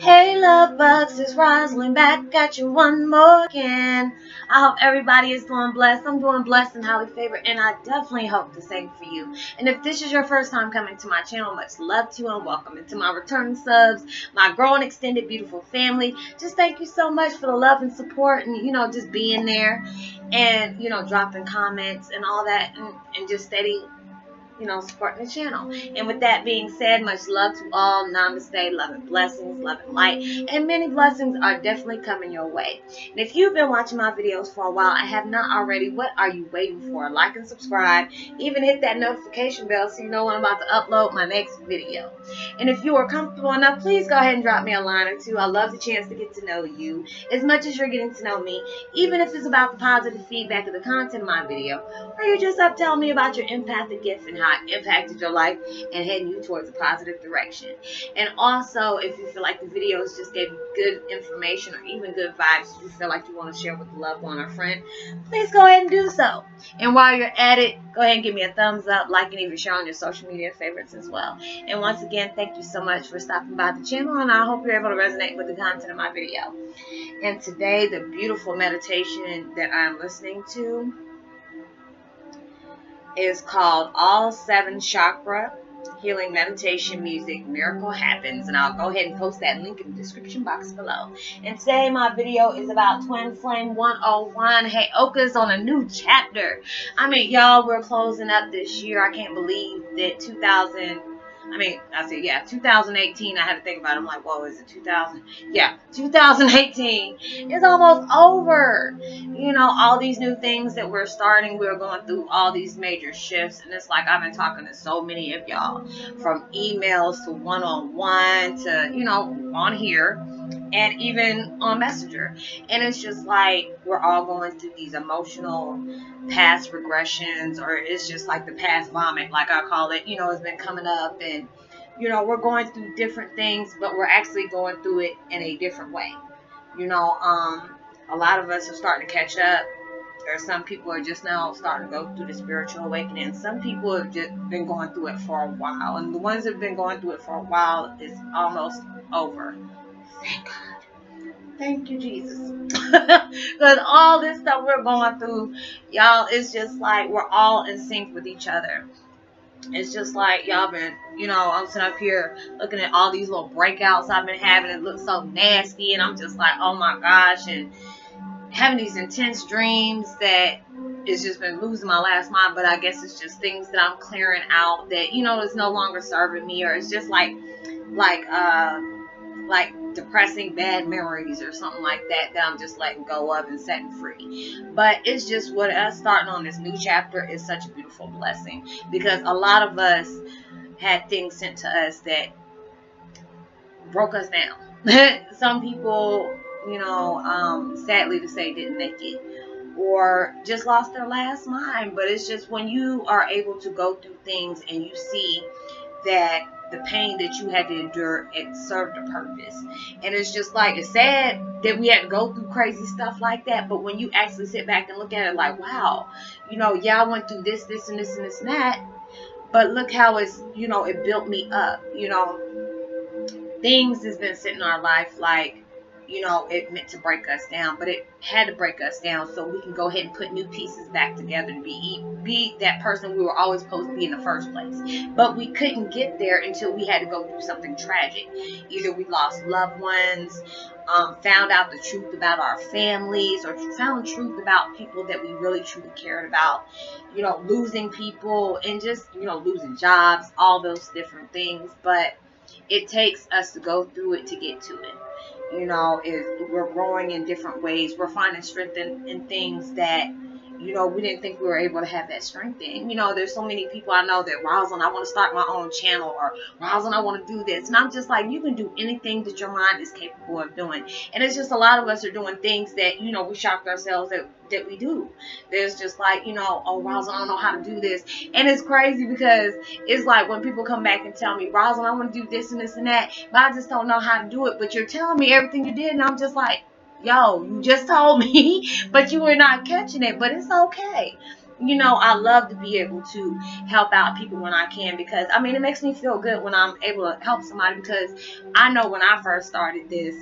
Hey love bugs, it's Roslynn back at you one more again. I hope everybody is doing blessed. I'm doing blessed and highly favored and I definitely hope the same for you. And if this is your first time coming to my channel, much love to you and welcome into my returning subs, my growing extended beautiful family. Just thank you so much for the love and support and you know just being there and you know dropping comments and all that and, and just steady you know, supporting the channel. And with that being mm-hmm. said, much love to all. Namaste, love and blessings, love and light. And many blessings are definitely coming your way. And if you've been watching my videos for a while and have not already, what are you waiting for? Like and subscribe. Even hit that notification bell so you know when I'm about to upload my next video. And if you are comfortable enough, please go ahead and drop me a line or two. I love the chance to get to know you as much as you're getting to know me, even if it's about the positive feedback of the content of my video, or you're just up telling me about your empathic gift and how impacted your life and heading you towards a positive direction. And also, if you feel like the videos just gave good information or even good vibes, you feel like you want to share with a loved one or friend, please go ahead and do so. And while you're at it, go ahead and give me a thumbs up, like, and even share on your social media favorites as well. And once again, thank you so much for stopping by the channel, and I hope you're able to resonate with the content of my video. And today, the beautiful meditation that I'm listening to is called All Seven Chakra Healing Meditation Music Miracle Happens. And I'll go ahead and post that link in the description box below. And today my video is about Twin Flame 101. Heyoka's on a new chapter. I mean, y'all, we're closing up this year. I can't believe that 2000 I mean, I said, yeah, 2018. I had to think about it. I'm like, whoa, is it 2000? Yeah, 2018 is almost over. You know, all these new things that we're starting, we're going through all these major shifts. And it's like I've been talking to so many of y'all from emails to one on one to, you know, on here and even on Messenger. And it's just like we're all going through these emotional past regressions, or it's just like the past vomit, like I call it. You know, it's been coming up, and you know, we're going through different things, but we're actually going through it in a different way. You know, um, a lot of us are starting to catch up. Are some people are just now starting to go through the spiritual awakening. Some people have just been going through it for a while, and the ones that have been going through it for a while is almost over. Thank God. Thank you, Jesus. Because all this stuff we're going through, y'all, it's just like we're all in sync with each other. It's just like y'all been, you know, I'm sitting up here looking at all these little breakouts I've been having. It looks so nasty, and I'm just like, oh my gosh, and having these intense dreams that it's just been losing my last mind. But I guess it's just things that I'm clearing out that you know is no longer serving me, or it's just like, like, uh, like depressing bad memories or something like that that I'm just letting go of and setting free. But it's just what us starting on this new chapter is such a beautiful blessing because a lot of us had things sent to us that broke us down. Some people, you know, um, sadly to say, didn't make it or just lost their last mind. But it's just when you are able to go through things and you see that the pain that you had to endure it served a purpose. And it's just like it's sad that we had to go through crazy stuff like that but when you actually sit back and look at it like wow you know yeah i went through this this and this and this and that but look how it's you know it built me up you know. Things has been sitting in our life like you know, it meant to break us down, but it had to break us down so we can go ahead and put new pieces back together to be be that person we were always supposed to be in the first place. But we couldn't get there until we had to go through something tragic. Either we lost loved ones, um, found out the truth about our families, or found truth about people that we really truly cared about. You know, losing people and just you know losing jobs, all those different things. But it takes us to go through it to get to it you know, is we're growing in different ways. We're finding strength in, in things that you know, we didn't think we were able to have that strength in. You know, there's so many people I know that, Roslynn, I want to start my own channel, or Roslynn, I want to do this. And I'm just like, you can do anything that your mind is capable of doing. And it's just a lot of us are doing things that, you know, we shocked ourselves that, that we do. There's just like, you know, oh, Roslynn, I don't know how to do this. And it's crazy because it's like when people come back and tell me, Roslynn, I want to do this and this and that, but I just don't know how to do it. But you're telling me everything you did, and I'm just like, yo, you just told me, but you were not catching it, but it's okay. you know, I love to be able to help out people when I can because I mean, it makes me feel good when I'm able to help somebody because I know when I first started this,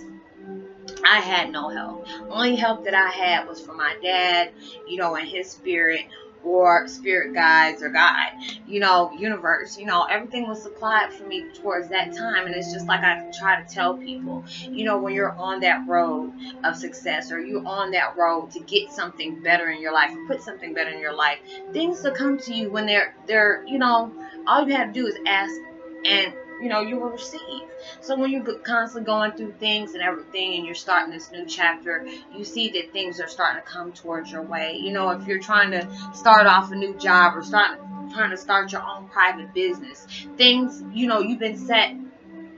I had no help. Only help that I had was from my dad, you know, and his spirit or spirit guides or God, you know, universe, you know, everything was supplied for me towards that time. And it's just like I try to tell people, you know, when you're on that road of success or you're on that road to get something better in your life or put something better in your life, things will come to you when they're, they're, you know, all you have to do is ask and you know, you will receive. So when you're constantly going through things and everything and you're starting this new chapter, you see that things are starting to come towards your way. You know, if you're trying to start off a new job or start trying to start your own private business, things, you know, you've been set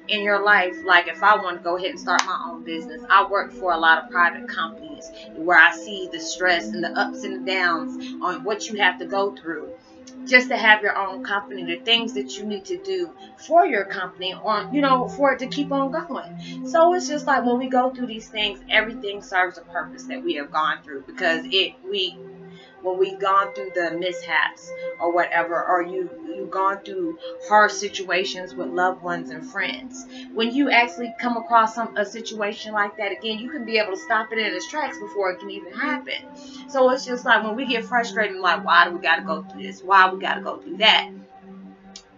in your life, like if I want to go ahead and start my own business, I work for a lot of private companies where I see the stress and the ups and the downs on what you have to go through just to have your own company, the things that you need to do for your company or, you know, for it to keep on going. So it's just like when we go through these things, everything serves a purpose that we have gone through because it, we, we've gone through the mishaps or whatever, or you you've gone through hard situations with loved ones and friends. When you actually come across some a situation like that again, you can be able to stop it in its tracks before it can even happen. So it's just like when we get frustrated, like why do we got to go through this? Why we got to go through that?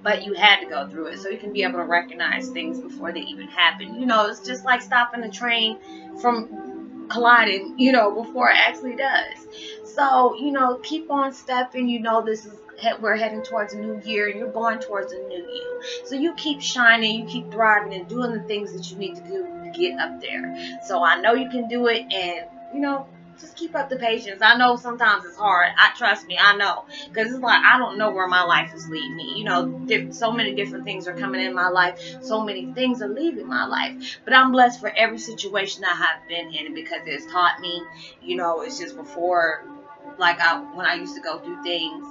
But you had to go through it, so you can be able to recognize things before they even happen. You know, it's just like stopping a train from colliding, you know, before it actually does. So, you know, keep on stepping. You know, this is we're heading towards a new year and you're going towards a new you. So you keep shining, you keep thriving and doing the things that you need to do to get up there. So I know you can do it and, you know, just keep up the patience. I know sometimes it's hard. I trust me. I know because it's like I don't know where my life is leading me. You know, so many different things are coming in my life. So many things are leaving my life. But I'm blessed for every situation I have been in because it's taught me. You know, it's just before like I when I used to go through things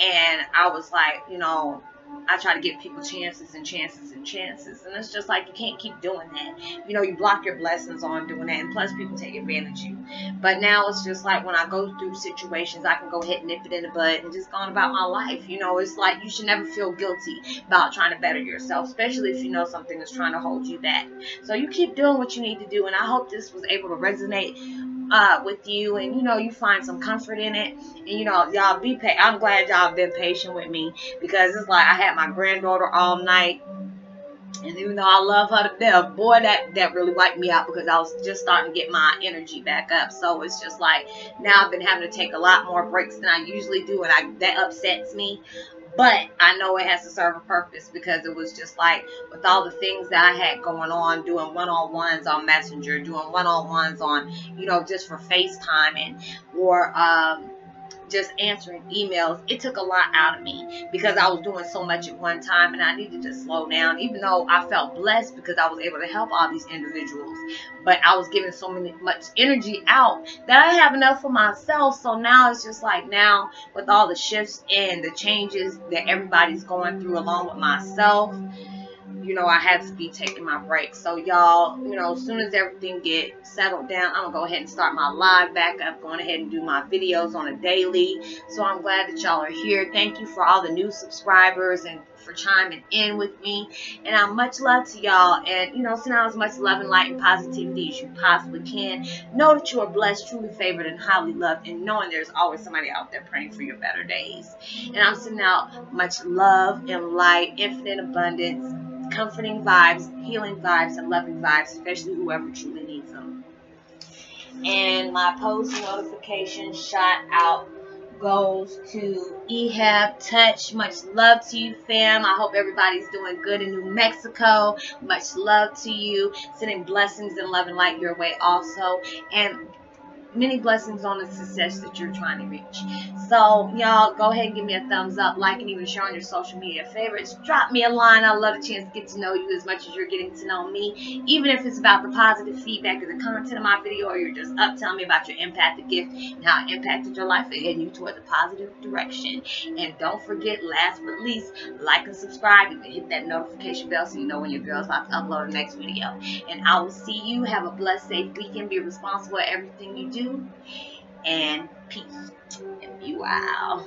and I was like, you know, I try to give people chances and chances and chances. And it's just like you can't keep doing that. You know, you block your blessings on doing that. And plus, people take advantage of you. But now it's just like when I go through situations, I can go ahead and nip it in the bud and just go on about my life. You know, it's like you should never feel guilty about trying to better yourself, especially if you know something is trying to hold you back. So you keep doing what you need to do. And I hope this was able to resonate uh, with you and you know you find some comfort in it and you know y'all be pa- I'm glad y'all been patient with me because it's like I had my granddaughter all night and even though I love her to death, boy, that, that really wiped me out because I was just starting to get my energy back up. So it's just like now I've been having to take a lot more breaks than I usually do, and I, that upsets me. But I know it has to serve a purpose because it was just like with all the things that I had going on, doing one-on-ones on Messenger, doing one-on-ones on, you know, just for FaceTime and or um, just answering emails, it took a lot out of me because I was doing so much at one time and I needed to slow down, even though I felt blessed because I was able to help all these individuals. But I was giving so many, much energy out that I have enough for myself. So now it's just like now with all the shifts and the changes that everybody's going through along with myself you know, I had to be taking my break. So y'all, you know, as soon as everything get settled down, I'm gonna go ahead and start my live back up, going ahead and do my videos on a daily. So I'm glad that y'all are here. Thank you for all the new subscribers and for chiming in with me. And I'm much love to y'all. And, you know, send out as much love and light and positivity as you possibly can. Know that you are blessed, truly favored, and highly loved. And knowing there's always somebody out there praying for your better days. And I'm sending out much love and light, infinite abundance comforting vibes, healing vibes, and loving vibes, especially whoever truly needs them. And my post notification shout out goes to Ehab Touch. Much love to you, fam. I hope everybody's doing good in New Mexico. Much love to you. Sending blessings and love and light your way also. And many blessings on the success that you're trying to reach. So, y'all, go ahead and give me a thumbs up, like, and even share on your social media favorites. Drop me a line. I love the chance to get to know you as much as you're getting to know me. Even if it's about the positive feedback of the content of my video, or you're just up telling me about your impacted gift and how it impacted your life and you towards a positive direction. And don't forget, last but least, like and subscribe and hit that notification bell so you know when your girl's about to upload the next video. And I will see you. Have a blessed, safe weekend. Be responsible for everything you do and peace. And be wow.